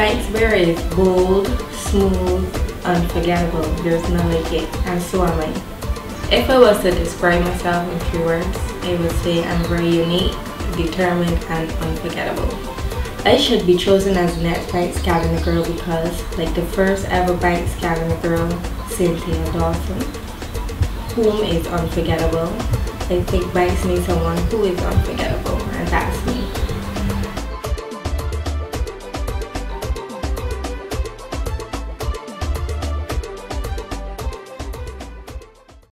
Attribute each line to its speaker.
Speaker 1: Banks Beer is bold, smooth, unforgettable. There's no like it, and so am I. If I was to describe myself in few words, I would say I'm very unique, determined, and unforgettable. I should be chosen as the next Banks Calendar Girl because, like the first ever Banks Calendar Girl, Cynthia Dawson, whom is unforgettable. I think Banks needs someone who is unforgettable,